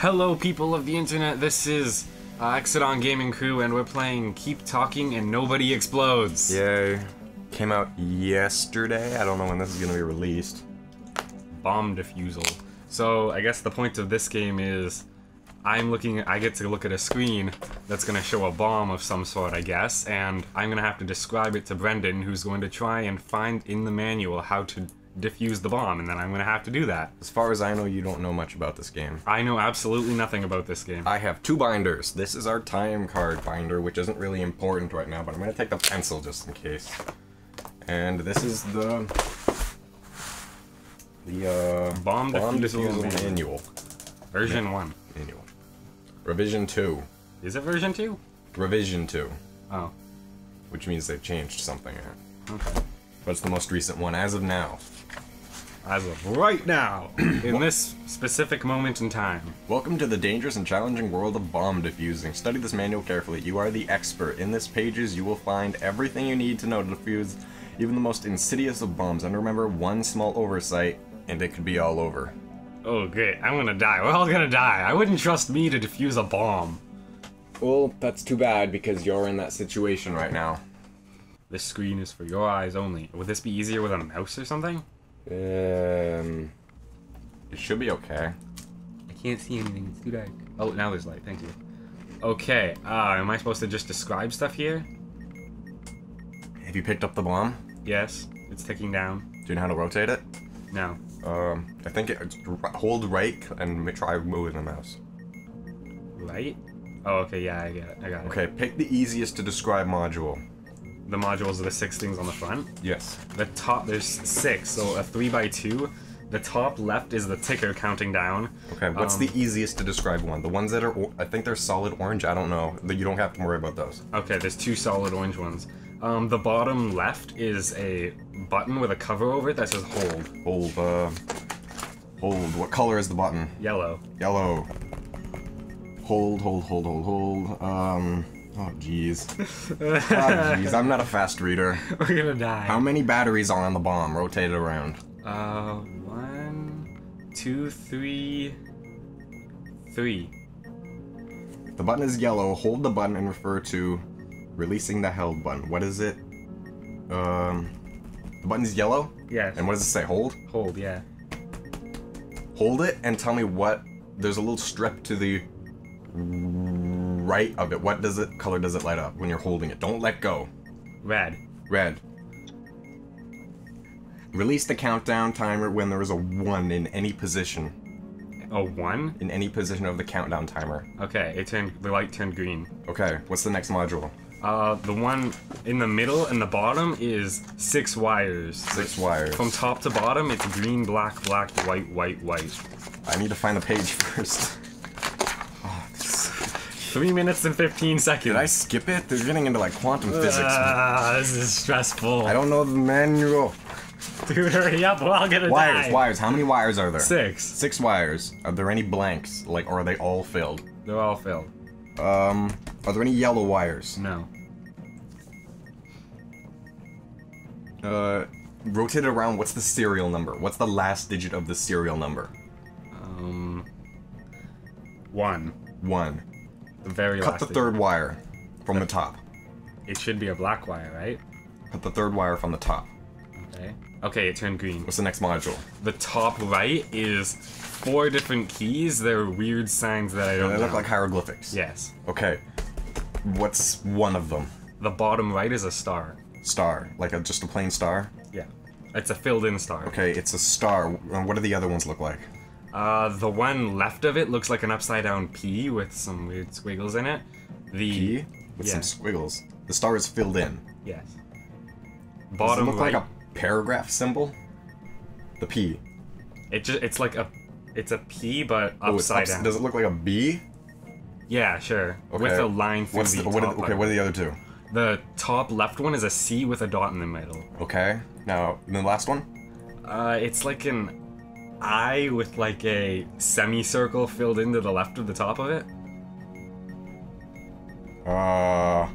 Hello, people of the internet. This is uh, Exodon Gaming Crew, and we're playing Keep Talking and Nobody Explodes. Yay. Came out yesterday. I don't know when this is gonna be released. Bomb defusal. So I guess the point of this game is I'm looking. I get to look at a screen that's gonna show a bomb of some sort, I guess, and I'm gonna have to describe it to Brenden, who's going to try and find in the manual how to defuse the bomb, and then I'm gonna have to do that. As far as I know, you don't know much about this game. I know absolutely nothing about this game. I have two binders. This is our time card binder, which isn't really important right now, but I'm gonna take the pencil just in case. And this is the the uh, Bomb defusal manual. manual. Version one. Manual. Revision two. Is it version two? Revision two, Oh, which means they've changed something. okay. It's the most recent one as of now. As of right now, in this specific moment in time. Welcome to the dangerous and challenging world of bomb defusing. Study this manual carefully. You are the expert. In this pages, you will find everything you need to know to defuse even the most insidious of bombs. And remember, one small oversight, and it could be all over. Oh, great. I'm gonna die. We're all gonna die. I wouldn't trust me to defuse a bomb. Well, that's too bad because you're in that situation right now. This screen is for your eyes only. Would this be easier with a mouse or something? Um, it should be okay. I can't see anything. It's too dark. Oh, now there's light. Thank you. Okay. Uh, am I supposed to just describe stuff here? Have you picked up the bomb? Yes. It's ticking down. Do you know how to rotate it? No. Um, I think it, hold right and ma- try moving the mouse. Right? Oh, okay. Yeah, I get it. I got it. Okay, pick the easiest to describe module. The modules are the six things on the front. Yes. The top, there's six, so a three by two. The top left is the ticker counting down. Okay, what's Um, the easiest to describe one? The ones that are, I think they're solid orange. I don't know. You don't have to worry about those. Okay, there's two solid orange ones. Um, the bottom left is a button with a cover over it that says hold. Hold, uh, hold. What color is the button? Yellow. Yellow. Hold, hold, hold, hold, hold. Um, oh jeez. Oh jeez, I'm not a fast reader. We're gonna die. How many batteries are on the bomb? Rotate it around. Uh, one, two, three, three. If the button is yellow, hold the button and refer to releasing the held button. What is it? Um, the button is yellow? Yes. And what does it say? Hold? hold? Yeah. Hold it and tell me what. There's a little strip to the right of it. What does it color does it light up when you're holding it? Don't let go. Red. Red. Release the countdown timer when there is a one in any position. A one. In any position of the countdown timer. Okay. It turned. The light turned green. Okay, what's the next module? Uh, the one in the middle and the bottom is six wires. Six wires. From top to bottom, it's green, black, black, white, white, white. I need to find the page first. Three minutes and 15 seconds. Did I skip it? They're getting into like quantum physics. Ah, this is stressful. I don't know the manual. Dude, hurry up, we're all gonna Wires, die. wires. How many wires are there? Six. Six wires. Are there any blanks? Like, or are they all filled? They're all filled. Um, are there any yellow wires? No. Uh, rotate it around. What's the serial number? What's the last digit of the serial number? Um. One. One. The very Cut the third wire from the top. It should be a black wire, right? Cut the third wire from the top. Okay. Okay, it turned green. What's the next module? The top right is four different keys. They're weird signs that I don't They know. look like hieroglyphics. Yes. Okay. What's one of them? The bottom right is a star. Star. Like a, just a plain star? Yeah. It's a filled-in star. Okay, it's a star. What do the other ones look like? Uh, the one left of it looks like an upside-down P with some weird squiggles in it. The P? With yeah. some squiggles. The star is filled in. Yes. Does Bottom it look right. like a paragraph symbol? The P. It just it's like a it's a P but Oh, upside ups- down. Does it look like a B? Yeah, sure. Okay. With a line through What's the, the, what are, top the- okay, what are the other two? The top left one is a C with a dot in the middle. Okay. Now, the last one? Uh, it's like an I with like a semicircle filled into the left of the top of it. Uh,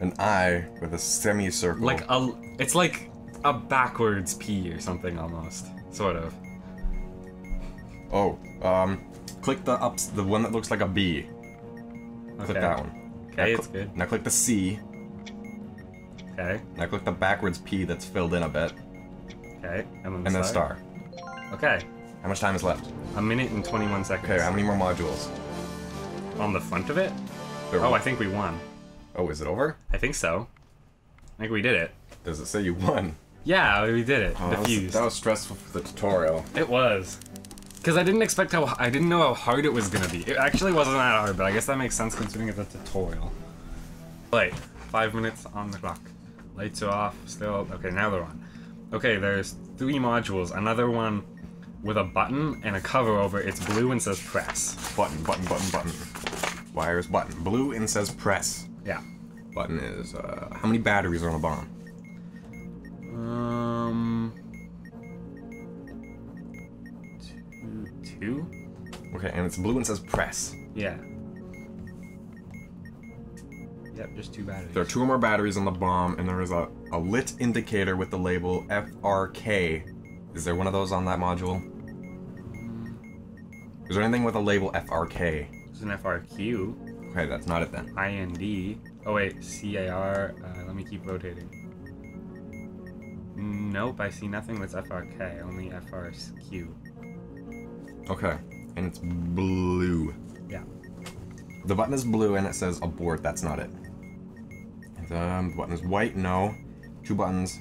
an eye with a semicircle. Like a, it's like a backwards P or something almost, sort of. Oh, um, click the ups, the one that looks like a B. Click that one. Okay, Now it's good. Now click the C. Okay, Now click the backwards P that's filled in a bit, okay, and then, and then star. Okay, How much time is left? a minute and 21 seconds. Okay, how many more modules? On the front of it? There- Oh, I think we won. Oh, is it over? I think so. I think we did it. Does it say you won? Yeah, we did it. Oh, that, was, that was stressful for the tutorial. It was. Because I didn't expect how I didn't know how hard it was gonna be. It actually wasn't that hard, but I guess that makes sense considering it's a tutorial. Wait, five minutes on the clock. Lights are off. Still okay. Now they're on. Okay, there's three modules. Another one with a button and a cover over. it. It's blue and says press. Button, button, button, button. Wires, button. Blue and says press. Yeah. Button is, uh, how many batteries are on the bomb? Um. Two. Two. Okay, and it's blue and says press. Yeah. Yep, just two batteries. There are two or more batteries on the bomb, and there is a, a lit indicator with the label FRK. Is there one of those on that module? Is there anything with a label FRK? There's an FRQ. Okay, that's not it then. IND. Oh wait, CAR. Uh, let me keep rotating. Nope, I see nothing that's FRK. Only FRQ. Okay, and it's blue. Yeah. The button is blue and it says abort. That's not it. Um, the button is white. No. Two buttons.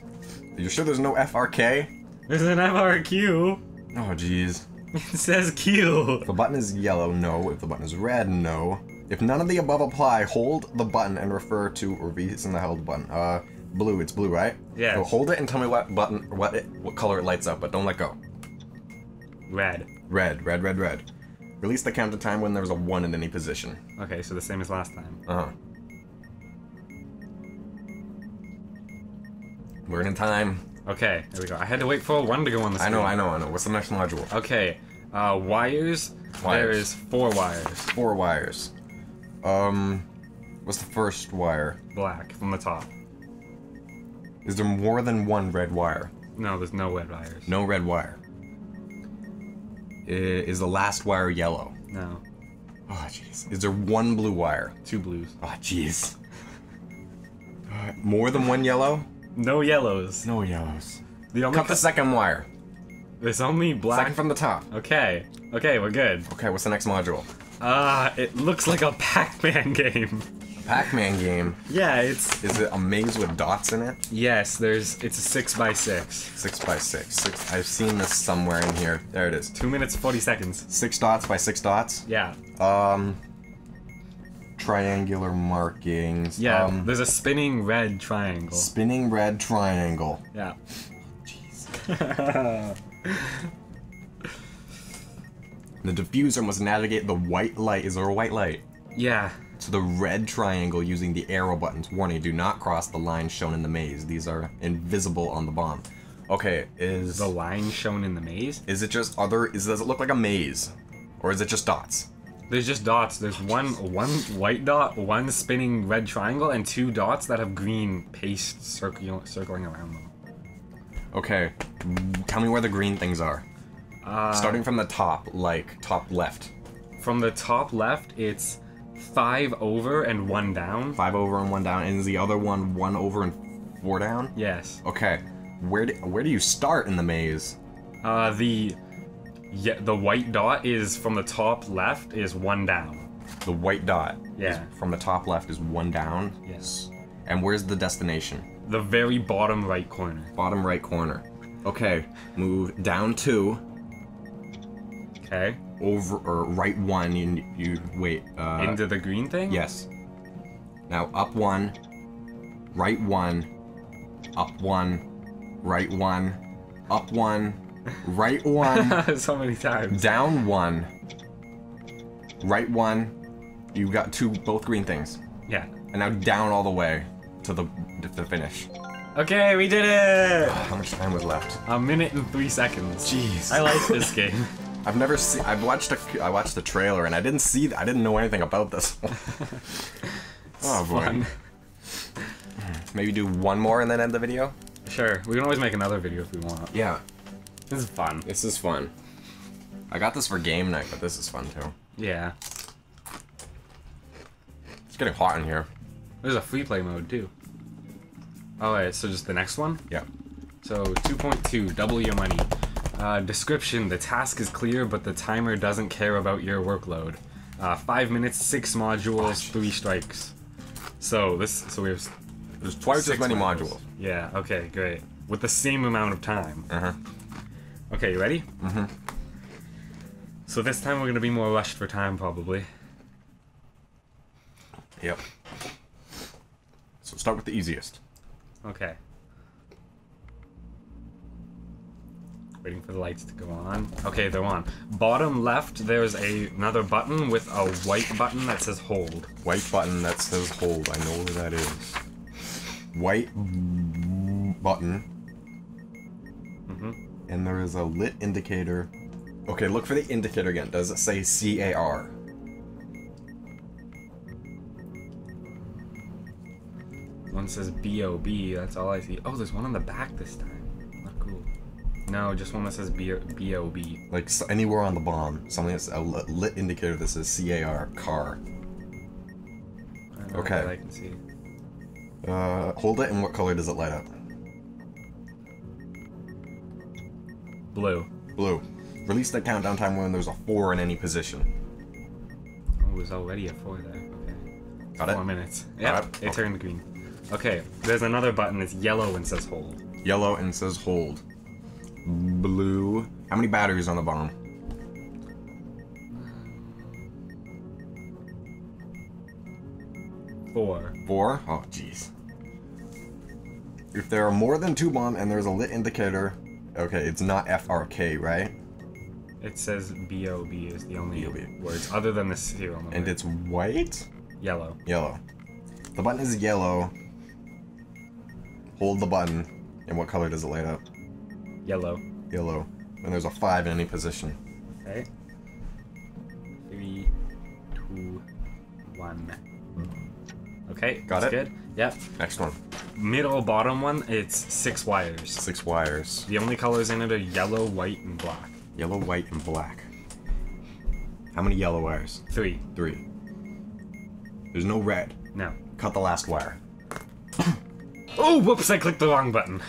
Are you sure there's no FRK? There's an FRQ. Oh, jeez. It says Q. If the button is yellow, no. If the button is red, no. If none of the above apply, hold the button and refer to release in the held button. Uh, blue. It's blue, right? Yeah. So hold it and tell me what button, what it, what color it lights up, but don't let go. Red. Red, red, red, red. Release the count to time when there's a one in any position. Okay, so the same as last time. Uh huh. We're in time. Okay, there we go. I had to wait for one to go on the I know, I know, I know. What's the next module? Okay, uh, wires. There Wires. is four wires. Four wires. Um, what's the first wire? Black from the top. Is there more than one red wire? No, there's no red wires. No red wire. I- Is the last wire yellow? No. Oh, jeez. Is there one blue wire? Two blues. Oh, jeez. Uh, More than one yellow? No yellows. No yellows. The only Cut the second wire. there's only black. Second from the top. Okay. Okay, we're good. Okay, what's the next module? Ah, it looks like a Pac-Man game. Pac-Man game. Yeah, it's Is it a maze with dots in it? yes. There's it's a six by six. Six by six. Six. I've seen this somewhere in here. There it is. Two minutes forty seconds. Six dots by six dots. Yeah. Um. Triangular markings. Yeah. Um, there's a spinning red triangle. spinning red triangle. Yeah. The defuser must navigate the white light. Is there a white light? yeah. To the red triangle using the arrow buttons. Warning: Do not cross the lines shown in the maze. These are invisible on the bomb. Okay. Is The line shown in the maze. is it just other? Is does it look like a maze, or is it just dots? There's just dots. There's one one white dot, one spinning red triangle, and two dots that have green paste circling circling around them. Okay. Tell me where the green things are. Uh, Starting from the top, like top left. from the top left, it's five over and one down. Five over and one down, and is the other one one over and four down? Yes. Okay. Where do, where do you start in the maze? Uh, the yeah, the white dot is from the top left is one down. The white dot. Yeah. Is, from the top left is one down. Yes. And where's the destination? The very bottom right corner. Bottom right corner. Okay. Move down two, Okay. over or right one. You you wait. Uh, Into the green thing. yes. Now up one, right one, up one, right one, up one, right one. so many times. down one, right one. You got two, both green things, Yeah. and now down all the way to the to the finish. Okay, we did it. How much time was left? A minute and three seconds. Jeez. I like this game. I've never seen. I've watched a. I watched the trailer, and I didn't see. I didn't know anything about this. one. oh boy. Fun. Hmm. Maybe do one more and then end the video. Sure, we can always make another video if we want. Yeah. This is fun. This is fun. I got this for game night, but this is fun too. Yeah. It's getting hot in here. There's a free play mode too. Alright, so just the next one? Yeah. So 2.2, double your money. Uh, description, the task is clear, but the timer doesn't care about your workload. Uh, five minutes, six modules, three strikes. So this, so we have There's twice as many modules. Yeah, okay, great. With the same amount of time. Uh huh. Okay, you ready? Mm-hmm. So this time we're gonna be more rushed for time, probably. Yep. So start with the easiest. Okay. Waiting for the lights to go on. Okay, they're on. Bottom left, there's a, another button with a white button that says hold. White button that says hold. I know where that is. White button. And there is a lit indicator. Okay, look for the indicator again. Does it say CAR? One says B-O-B, that's all I see. Oh, there's one on the back this time. Not cool. No, just one that says B- B-O-B. Like anywhere on the bomb, something that's a lit indicator that says CAR, car. I don't know Okay. I can see. Uh, hold it, and what color does it light up? Blue. Blue. Release the countdown time when there's a four in any position. Oh, was already a four there. Okay. Got Four it? minutes. Yeah, it? it Okay. turned green. Okay, there's another button. It's yellow and says hold. Yellow and says hold. Blue. How many batteries on the bomb? Four. Four? Oh, jeez. If there are more than two bomb and there's a lit indicator, okay, it's not FRK, right? It says B-O-B is the only B.O.B.. words other than the serial number. And it's white? yellow. Yellow. The button is yellow. Hold the button. And what color does it light up? Yellow. Yellow. And there's a five in any position. Okay. Three, two, one. Mm-hmm. Okay, Got that's it? good. Yep. Next one. Middle bottom one, it's six wires. Six wires. The only colors in it are yellow, white, and black. Yellow, white, and black. How many yellow wires? Three. Three. There's no red. No. Cut the last wire. Oh, whoops! I clicked the wrong button.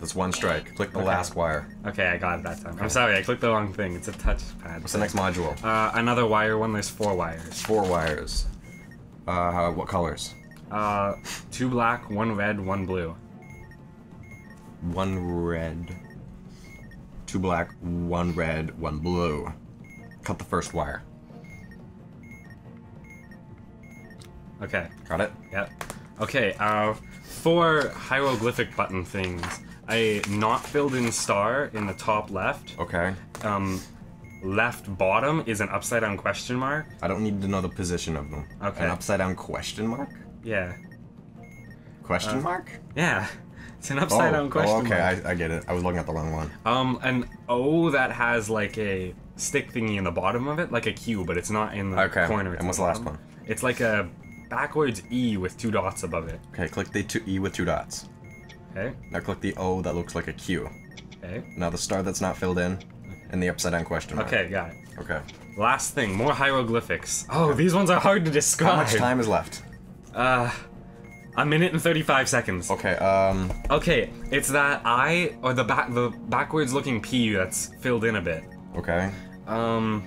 That's one strike. Click the Okay. last wire. Okay, I got it that time. I'm sorry, I clicked the wrong thing. It's a touchpad. What's the next module? Uh, another wire one. There's four wires. Four wires. Uh, what colors? Uh, two black, one red, one blue. One red. Two black, one red, one blue. Cut the first wire. Okay. Got it? Yep. Okay, uh, four hieroglyphic button things. A not filled in star in the top left. Okay. Um, left bottom is an upside down question mark. I don't need to know the position of them. Okay. An upside down question mark? Yeah. Question mark? Yeah. It's an upside down question oh, okay. I, I get it. I was looking at the wrong one. Um, an O that has like a stick thingy in the bottom of it, like a Q, but it's not in the Okay, corner. it's and what's the the last one? It's like a backwards E with two dots above it. Okay, click the two E with two dots. Okay. Now click the O that looks like a Q. Okay. Now the star that's not filled in, and the upside down question mark. Okay, got it. Okay. Last thing, more hieroglyphics. Oh, these ones are hard to describe. How much time is left? Uh, a minute and 35 seconds. Okay, um, Okay, it's that I, or the back, the backwards looking P that's filled in a bit. okay, Um,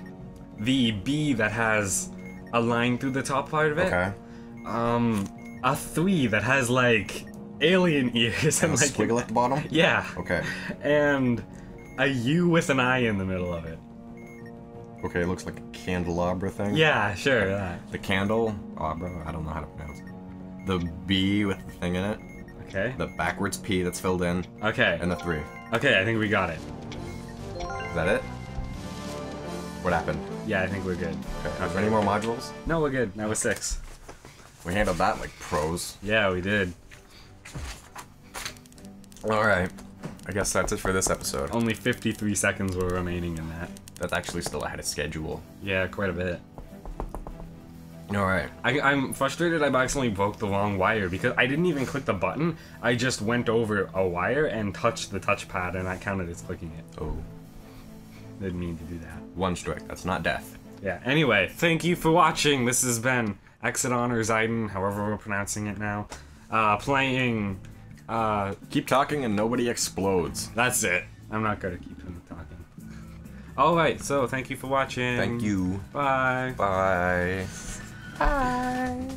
the B that has a line through the top part of it. okay. Um, a three that has like alien ears and And a like squiggle at the bottom? yeah. Okay. And a U with an I in the middle of it. Okay, it looks like a candelabra thing. Yeah, sure. That. The candle, oh, abra, I don't know how to pronounce it. The B with the thing in it, Okay. the backwards P that's filled in, Okay. and the three. Okay, I think we got it. Is that it? What happened? Yeah, I think we're good. Okay, are there any more modules? No, we're good. Now we're six. We handled that like pros. Yeah, we did. Alright. I guess that's it for this episode. Only 53 seconds were remaining in that. That's actually still ahead of schedule. Yeah, quite a bit. Alright. I, I'm frustrated I accidentally broke the wrong wire because I didn't even click the button. I just went over a wire and touched the touchpad and that counted as clicking it. Oh. Didn't mean to do that. One strike. That's not death. Yeah, anyway, thank you for watching. This has been Exodon or Zidon, however we're pronouncing it now. Uh, playing. Uh, Keep talking and nobody explodes. that's it. I'm not gonna keep him talking. Alright, so thank you for watching. Thank you. Bye. Bye. Bye.